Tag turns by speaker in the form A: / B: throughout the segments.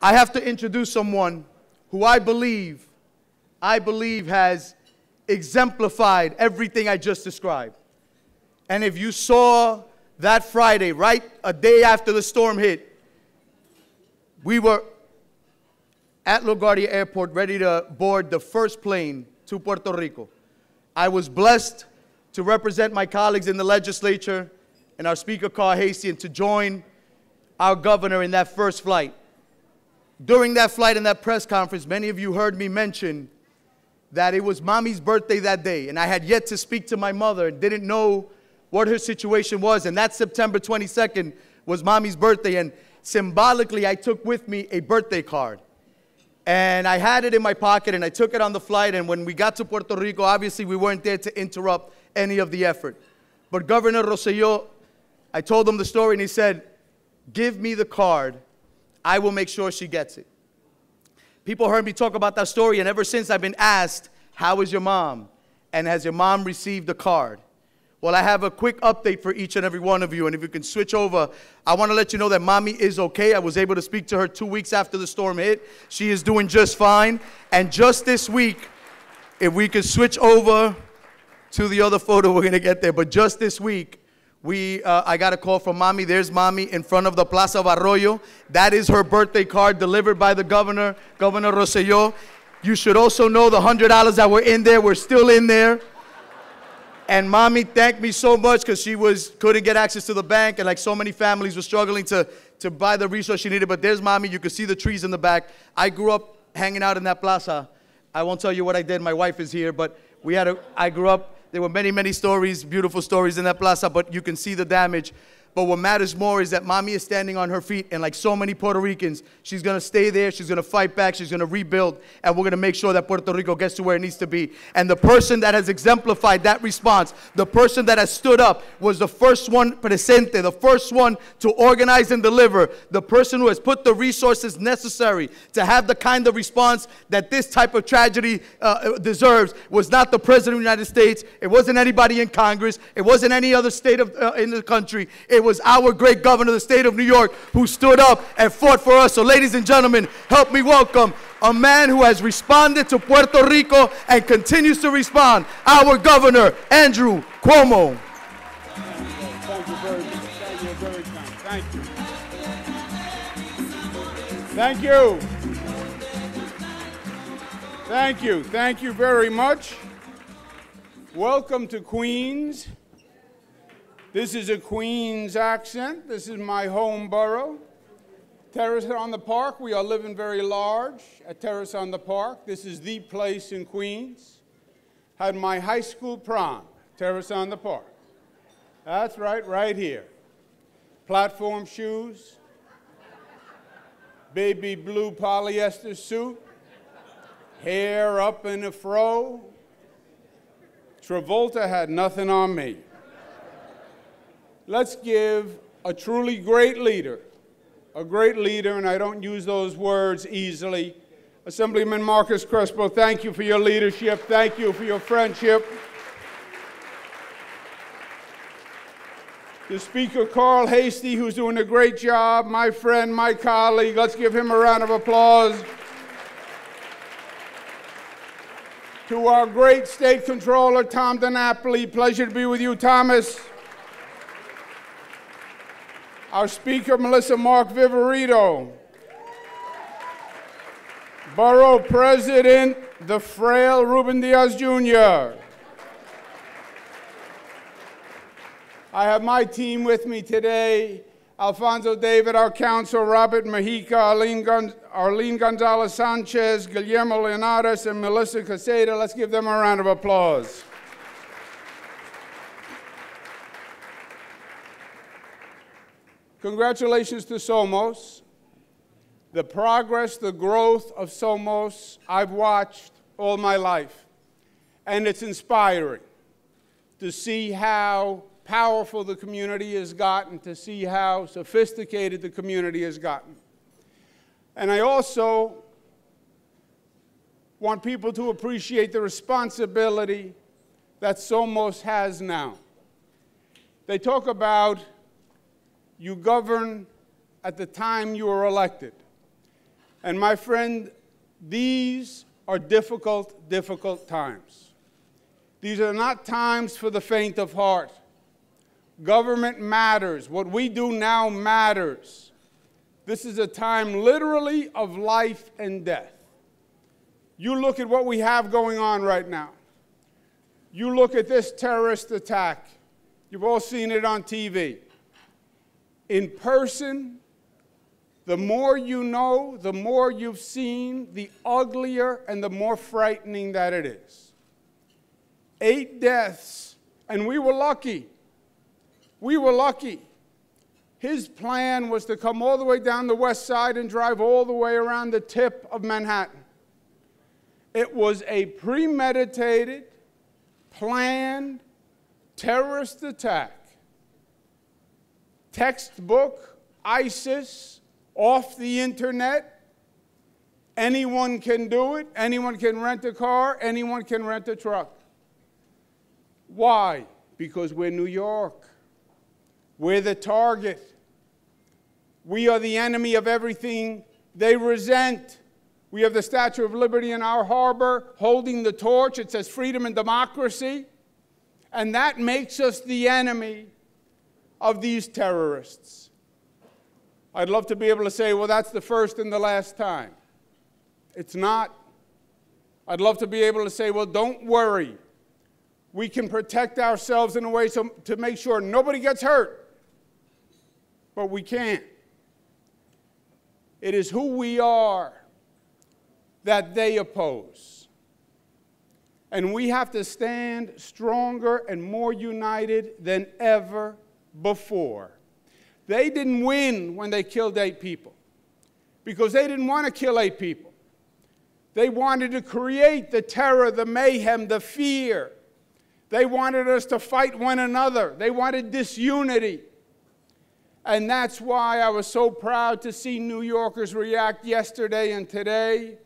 A: I have to introduce someone who I believe, I believe has exemplified everything I just described. And if you saw that Friday, right a day after the storm hit, we were at LaGuardia Airport ready to board the first plane to Puerto Rico. I was blessed to represent my colleagues in the legislature and our Speaker Carl Heastie and to join our governor in that first flight. During that flight and that press conference, many of you heard me mention that it was mommy's birthday that day, and I had yet to speak to my mother and didn't know what her situation was. And that September 22nd was mommy's birthday, and symbolically, I took with me a birthday card. And I had it in my pocket, and I took it on the flight. And when we got to Puerto Rico, obviously, we weren't there to interrupt any of the effort. But Governor Rosselló, I told him the story, and he said, Give me the card. I will make sure she gets it. People heard me talk about that story, and ever since I've been asked, How is your mom? And has your mom received the card? Well, I have a quick update for each and every one of you, and if you can switch over, I want to let you know that mommy is okay. I was able to speak to her two weeks after the storm hit. She is doing just fine. And just this week, if we could switch over to the other photo, we're going to get there. But just this week, we, uh, I got a call from mommy. There's mommy in front of the Plaza of Arroyo. That is her birthday card delivered by the governor, Governor Rosselló. You should also know the $100 that were in there, were still in there. And mommy thanked me so much because she was couldn't get access to the bank, and like so many families were struggling to, to buy the resource she needed. But there's mommy. You can see the trees in the back. I grew up hanging out in that plaza. I won't tell you what I did. My wife is here, but we had a. I grew up there were many, many stories, beautiful stories in that plaza, but you can see the damage. But what matters more is that mommy is standing on her feet, and like so many Puerto Ricans, she's gonna stay there, she's gonna fight back, she's gonna rebuild, and we're gonna make sure that Puerto Rico gets to where it needs to be. And the person that has exemplified that response, the person that has stood up, was the first one presente, the first one to organize and deliver, the person who has put the resources necessary to have the kind of response that this type of tragedy uh, deserves, was not the President of the United States, it wasn't anybody in Congress, it wasn't any other state of, uh, in the country, it was our great governor of the state of New York who stood up and fought for us. So, ladies and gentlemen, help me welcome a man who has responded to Puerto Rico and continues to respond, our governor, Andrew Cuomo.
B: Thank you very much. Thank you. Thank you. Thank you. Thank you. Thank you very much. Welcome to Queens. This is a Queens accent. This is my home borough. Terrace on the Park, we are living very large at Terrace on the Park. This is the place in Queens. Had my high school prom, Terrace on the Park. That's right, right here. Platform shoes, baby blue polyester suit, hair up in a fro. Travolta had nothing on me. Let's give a truly great leader, a great leader, and I don't use those words easily. Assemblyman Marcus Crespo, thank you for your leadership. Thank you for your friendship. The Speaker, Carl Heastie, who's doing a great job, my friend, my colleague. Let's give him a round of applause. To our great State Controller, Tom DiNapoli. Pleasure to be with you, Thomas. Our Speaker, Melissa Mark Viverito. Borough President, the frail Ruben Diaz Jr. I have my team with me today. Alfonso David, our counsel, Robert Mujica, Arlene, Gon Arlene Gonzalez Sanchez, Guillermo Linares, and Melissa Caseda. Let's give them a round of applause. Congratulations to Somos. The progress, the growth of Somos, I've watched all my life. And it's inspiring to see how powerful the community has gotten, to see how sophisticated the community has gotten. And I also want people to appreciate the responsibility that Somos has now. They talk about you govern at the time you are elected. And my friend, these are difficult, difficult times. These are not times for the faint of heart. Government matters. What we do now matters. This is a time literally of life and death. You look at what we have going on right now. You look at this terrorist attack. You've all seen it on TV. In person, the more you know, the more you've seen, the uglier and the more frightening that it is. Eight deaths, and we were lucky. We were lucky. His plan was to come all the way down the west side and drive all the way around the tip of Manhattan. It was a premeditated, planned terrorist attack. Textbook, ISIS, off the internet. Anyone can do it. Anyone can rent a car. Anyone can rent a truck. Why? Because we're New York. We're the target. We are the enemy of everything they resent. We have the Statue of Liberty in our harbor holding the torch. It says freedom and democracy. And that makes us the enemy of these terrorists. I'd love to be able to say, well, that's the first and the last time. It's not. I'd love to be able to say, well, don't worry. We can protect ourselves in a way so, to make sure nobody gets hurt. But we can't. It is who we are that they oppose. And we have to stand stronger and more united than ever before. They didn't win when they killed eight people because they didn't want to kill eight people. They wanted to create the terror, the mayhem, the fear. They wanted us to fight one another. They wanted disunity. And that's why I was so proud to see New Yorkers react yesterday and today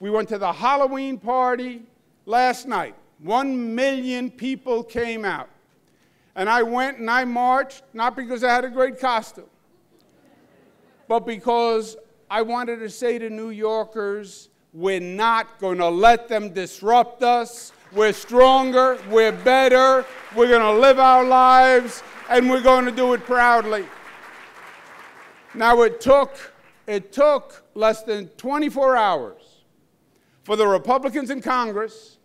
B: we went to the Halloween party last night. One million people came out. And I went and I marched, not because I had a great costume, but because I wanted to say to New Yorkers, we're not going to let them disrupt us. We're stronger, we're better, we're going to live our lives, and we're going to do it proudly. Now, it took, it took less than 24 hours for the Republicans in Congress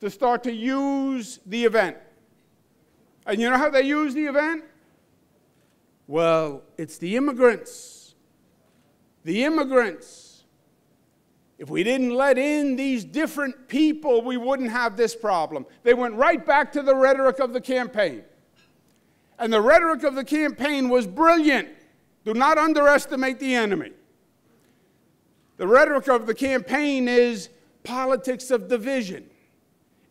B: to start to use the event. And you know how they use the event? Well, it's the immigrants. The immigrants. If we didn't let in these different people, we wouldn't have this problem. They went right back to the rhetoric of the campaign. And the rhetoric of the campaign was brilliant. Do not underestimate the enemy. The rhetoric of the campaign is politics of division,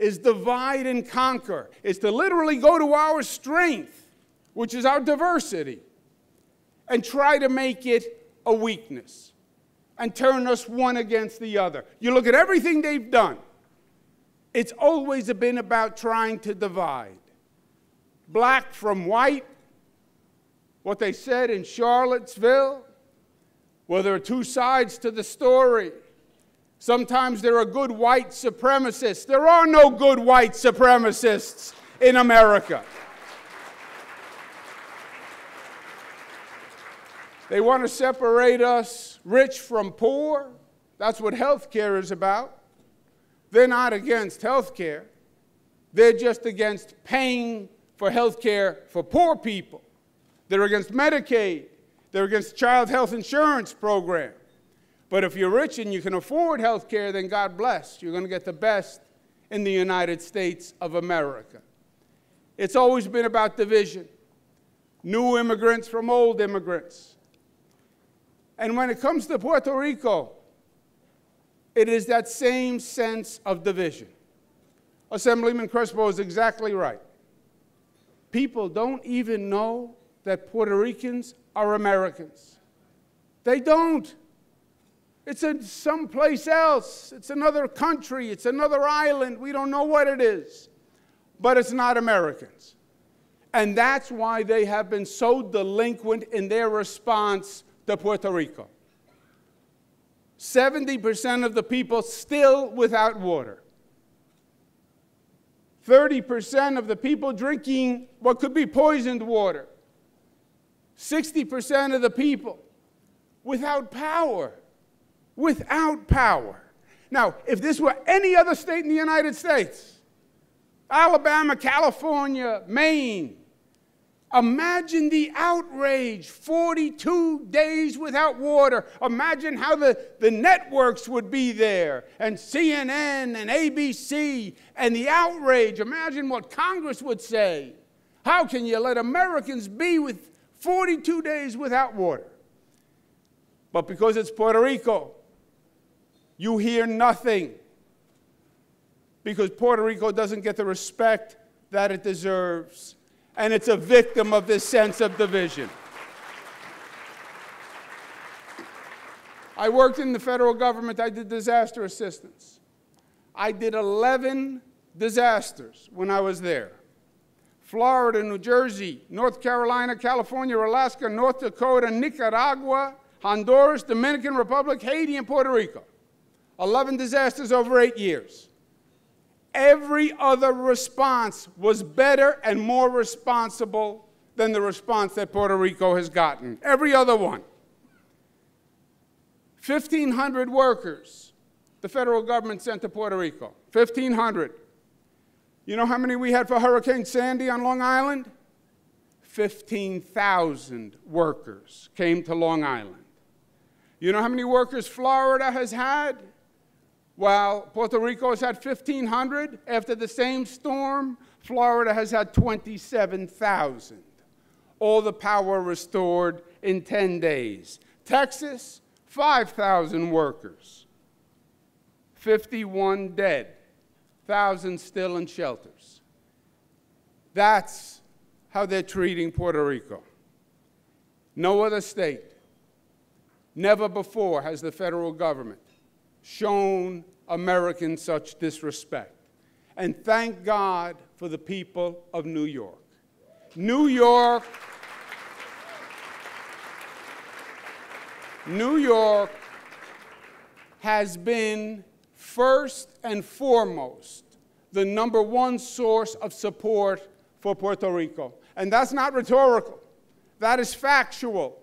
B: is divide and conquer, is to literally go to our strength, which is our diversity, and try to make it a weakness and turn us one against the other. You look at everything they've done, it's always been about trying to divide black from white. What they said in Charlottesville, well, there are two sides to the story. Sometimes there are good white supremacists. There are no good white supremacists in America. They want to separate us rich from poor. That's what health care is about. They're not against health care, they're just against paying for health care for poor people. They're against Medicaid. They're against child health insurance program. But if you're rich and you can afford health care, then God bless. You're going to get the best in the United States of America. It's always been about division new immigrants from old immigrants. And when it comes to Puerto Rico, it is that same sense of division. Assemblyman Crespo is exactly right. People don't even know that Puerto Ricans are Americans. They don't. It's in someplace else. It's another country. It's another island. We don't know what it is. But it's not Americans. And that's why they have been so delinquent in their response to Puerto Rico. 70% of the people still without water. 30% of the people drinking what could be poisoned water. 60% of the people without power. Without power. Now, if this were any other state in the United States, Alabama, California, Maine, Imagine the outrage 42 days without water. Imagine how the, the networks would be there, and CNN and ABC, and the outrage. Imagine what Congress would say. How can you let Americans be with 42 days without water? But because it's Puerto Rico, you hear nothing. Because Puerto Rico doesn't get the respect that it deserves and it's a victim of this sense of division. I worked in the federal government, I did disaster assistance. I did 11 disasters when I was there Florida, New Jersey, North Carolina, California, Alaska, North Dakota, Nicaragua, Honduras, Dominican Republic, Haiti, and Puerto Rico. 11 disasters over eight years. Every other response was better and more responsible than the response that Puerto Rico has gotten. Every other one. 1,500 workers the federal government sent to Puerto Rico. 1,500. You know how many we had for Hurricane Sandy on Long Island? 15,000 workers came to Long Island. You know how many workers Florida has had? While Puerto Rico has had 1,500 after the same storm, Florida has had 27,000. All the power restored in 10 days. Texas, 5,000 workers, 51 dead, thousands still in shelters. That's how they're treating Puerto Rico. No other state, never before has the federal government shown Americans such disrespect. And thank God for the people of New York. New York, New York has been first and foremost the number one source of support for Puerto Rico. And that's not rhetorical, that is factual.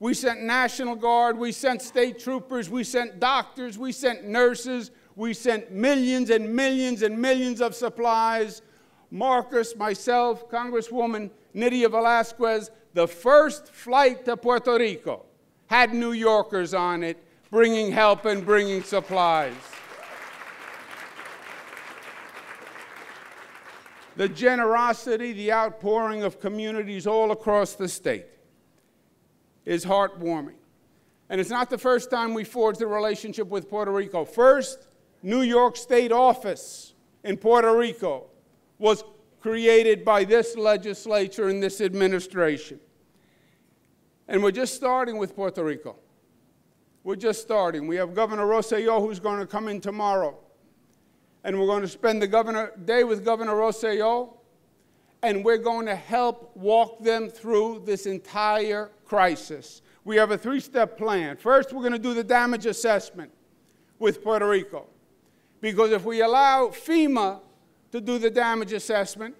B: We sent National Guard, we sent state troopers, we sent doctors, we sent nurses, we sent millions and millions and millions of supplies. Marcus, myself, Congresswoman Nydia Velázquez, the first flight to Puerto Rico had New Yorkers on it, bringing help and bringing supplies. the generosity, the outpouring of communities all across the state is heartwarming. And it's not the first time we forged a relationship with Puerto Rico. First, New York State office in Puerto Rico was created by this legislature and this administration. And we're just starting with Puerto Rico. We're just starting. We have Governor Rosselló who's going to come in tomorrow. And we're going to spend the governor, day with Governor Rosselló, and we're going to help walk them through this entire crisis. We have a three step plan. First, we're going to do the damage assessment with Puerto Rico. Because if we allow FEMA to do the damage assessment,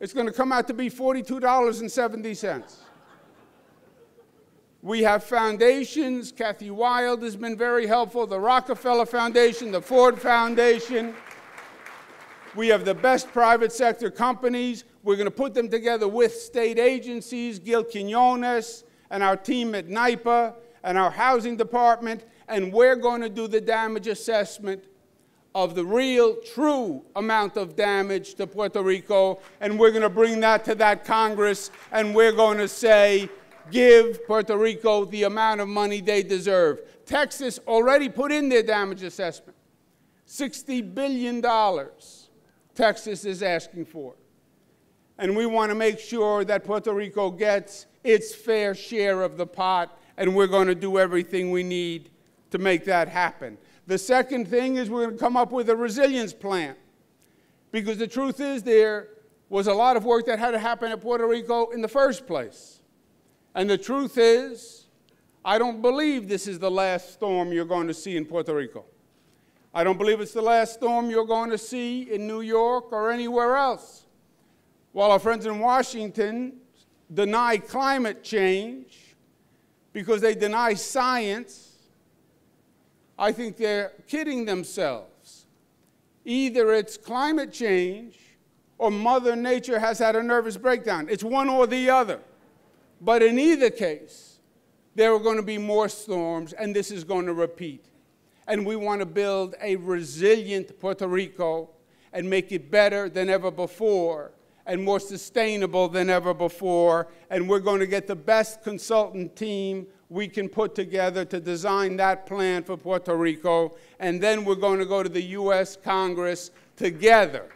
B: it's going to come out to be $42.70. We have foundations. Kathy Wylde has been very helpful, the Rockefeller Foundation, the Ford Foundation. We have the best private sector companies. We're going to put them together with state agencies, Gil Quiniones, and our team at NYPA, and our housing department, and we're going to do the damage assessment of the real, true amount of damage to Puerto Rico, and we're going to bring that to that Congress, and we're going to say, give Puerto Rico the amount of money they deserve. Texas already put in their damage assessment $60 billion. Texas is asking for. And we want to make sure that Puerto Rico gets its fair share of the pot, and we're going to do everything we need to make that happen. The second thing is we're going to come up with a resilience plan. Because the truth is, there was a lot of work that had to happen at Puerto Rico in the first place. And the truth is, I don't believe this is the last storm you're going to see in Puerto Rico. I don't believe it's the last storm you're going to see in New York or anywhere else. While our friends in Washington deny climate change because they deny science, I think they're kidding themselves. Either it's climate change or Mother Nature has had a nervous breakdown. It's one or the other. But in either case, there are going to be more storms, and this is going to repeat and we want to build a resilient Puerto Rico and make it better than ever before and more sustainable than ever before. And we're going to get the best consultant team we can put together to design that plan for Puerto Rico. And then we're going to go to the U.S. Congress together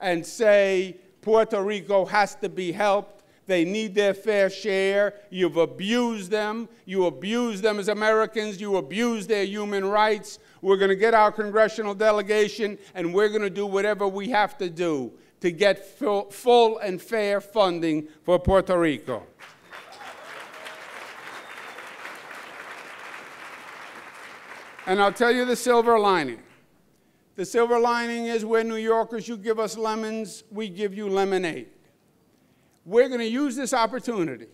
B: and say Puerto Rico has to be helped they need their fair share. You've abused them. You abuse them as Americans. You abuse their human rights. We're going to get our congressional delegation and we're going to do whatever we have to do to get full, and fair funding for Puerto Rico. And I'll tell you the silver lining. The silver lining is we're New Yorkers, you give us lemons, we give you lemonade we're going to use this opportunity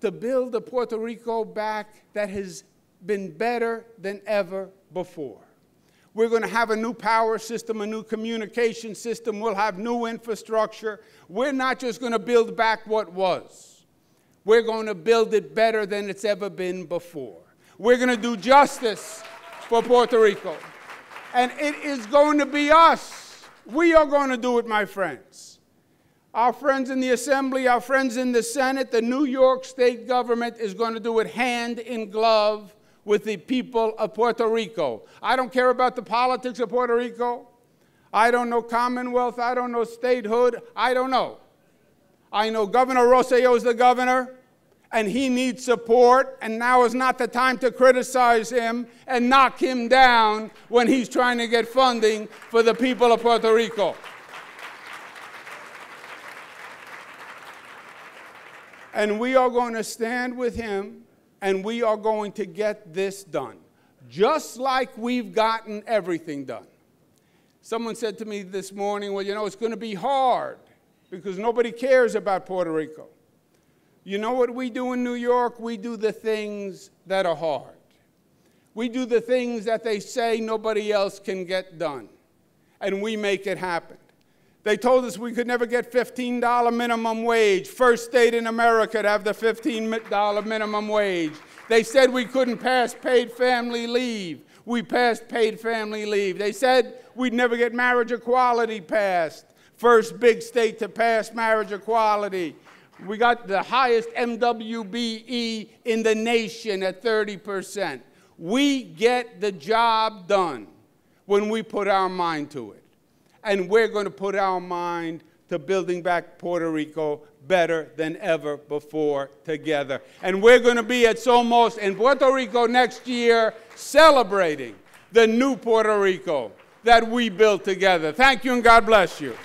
B: to build a Puerto Rico back that has been better than ever before. We're going to have a new power system, a new communication system. We'll have new infrastructure. We're not just going to build back what was, we're going to build it better than it's ever been before. We're going to do justice for Puerto Rico. And it is going to be us. We are going to do it, my friends our friends in the Assembly, our friends in the Senate, the New York state government is going to do it hand in glove with the people of Puerto Rico. I don't care about the politics of Puerto Rico. I don't know Commonwealth. I don't know statehood. I don't know. I know Governor Rosselló is the governor, and he needs support, and now is not the time to criticize him and knock him down when he's trying to get funding for the people of Puerto Rico. And we are going to stand with him and we are going to get this done, just like we've gotten everything done. Someone said to me this morning, Well, you know, it's going to be hard because nobody cares about Puerto Rico. You know what we do in New York? We do the things that are hard. We do the things that they say nobody else can get done, and we make it happen. They told us we could never get $15 minimum wage, first state in America to have the $15 minimum wage. They said we couldn't pass paid family leave. We passed paid family leave. They said we'd never get marriage equality passed, first big state to pass marriage equality. We got the highest MWBE in the nation at 30%. We get the job done when we put our mind to it and we're going to put our mind to building back Puerto Rico better than ever before together. And we're going to be at Somos in Puerto Rico next year celebrating the new Puerto Rico that we built together. Thank you and God bless you.